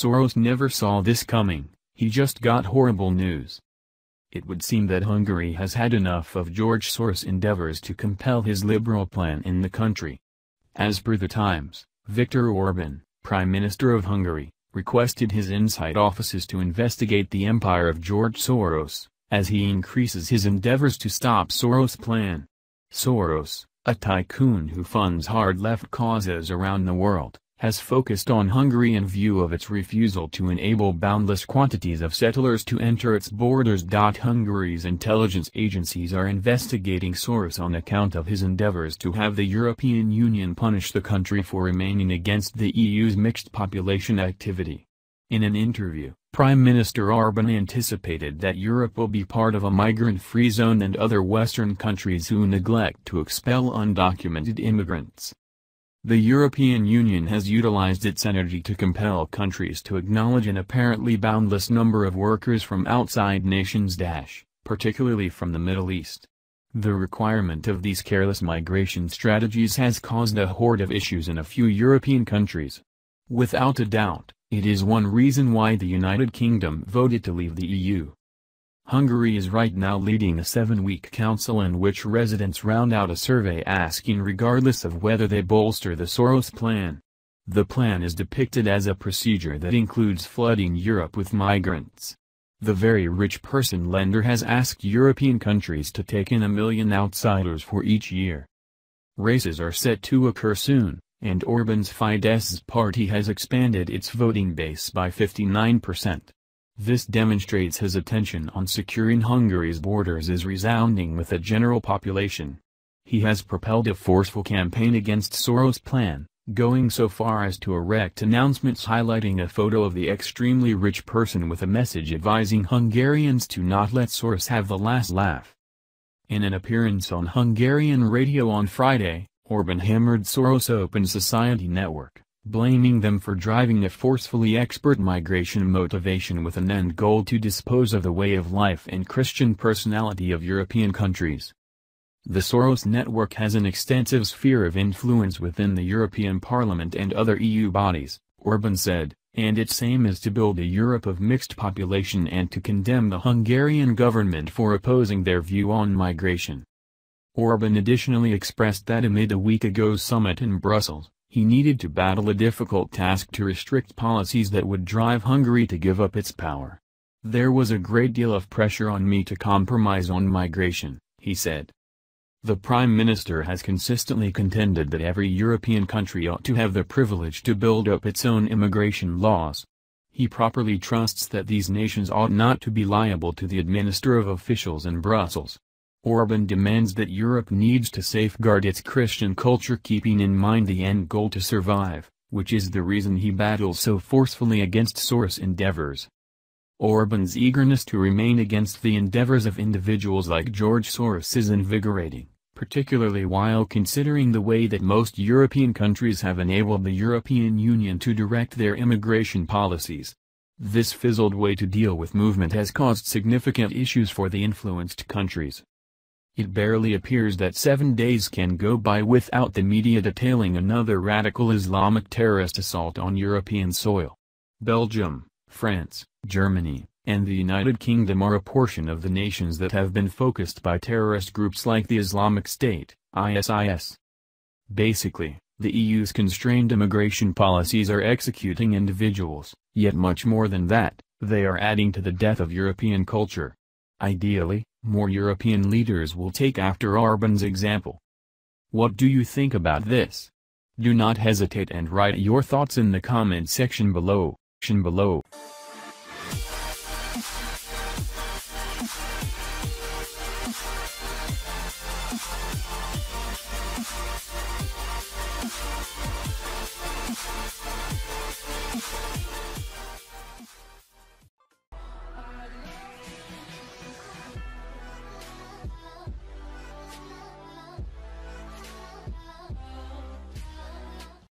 Soros never saw this coming, he just got horrible news. It would seem that Hungary has had enough of George Soros' endeavors to compel his liberal plan in the country. As per the Times, Viktor Orban, Prime Minister of Hungary, requested his inside offices to investigate the empire of George Soros, as he increases his endeavors to stop Soros' plan. Soros, a tycoon who funds hard-left causes around the world, has focused on Hungary in view of its refusal to enable boundless quantities of settlers to enter its borders. Hungary's intelligence agencies are investigating Soros on account of his endeavors to have the European Union punish the country for remaining against the EU's mixed population activity. In an interview, Prime Minister Orban anticipated that Europe will be part of a migrant-free zone and other Western countries who neglect to expel undocumented immigrants. The European Union has utilized its energy to compel countries to acknowledge an apparently boundless number of workers from outside nations particularly from the Middle East. The requirement of these careless migration strategies has caused a horde of issues in a few European countries. Without a doubt, it is one reason why the United Kingdom voted to leave the EU. Hungary is right now leading a seven-week council in which residents round out a survey asking regardless of whether they bolster the Soros plan. The plan is depicted as a procedure that includes flooding Europe with migrants. The very rich person lender has asked European countries to take in a million outsiders for each year. Races are set to occur soon, and Orban's Fidesz party has expanded its voting base by 59%. This demonstrates his attention on securing Hungary's borders is resounding with the general population. He has propelled a forceful campaign against Soros' plan, going so far as to erect announcements highlighting a photo of the extremely rich person with a message advising Hungarians to not let Soros have the last laugh. In an appearance on Hungarian radio on Friday, Orban hammered Soros' Open Society Network blaming them for driving a forcefully expert migration motivation with an end goal to dispose of the way of life and Christian personality of European countries. The Soros network has an extensive sphere of influence within the European Parliament and other EU bodies, Orban said, and its aim is to build a Europe of mixed population and to condemn the Hungarian government for opposing their view on migration. Orban additionally expressed that amid a week ago's summit in Brussels, he needed to battle a difficult task to restrict policies that would drive Hungary to give up its power. There was a great deal of pressure on me to compromise on migration, he said. The Prime Minister has consistently contended that every European country ought to have the privilege to build up its own immigration laws. He properly trusts that these nations ought not to be liable to the administrative officials in Brussels. Orban demands that Europe needs to safeguard its Christian culture keeping in mind the end goal to survive, which is the reason he battles so forcefully against Soros endeavors. Orban's eagerness to remain against the endeavors of individuals like George Soros is invigorating, particularly while considering the way that most European countries have enabled the European Union to direct their immigration policies. This fizzled way to deal with movement has caused significant issues for the influenced countries. It barely appears that seven days can go by without the media detailing another radical Islamic terrorist assault on European soil. Belgium, France, Germany, and the United Kingdom are a portion of the nations that have been focused by terrorist groups like the Islamic State, ISIS. Basically, the EU's constrained immigration policies are executing individuals, yet much more than that, they are adding to the death of European culture. Ideally, more European leaders will take after Orban's example. What do you think about this? Do not hesitate and write your thoughts in the comment section below. Section below.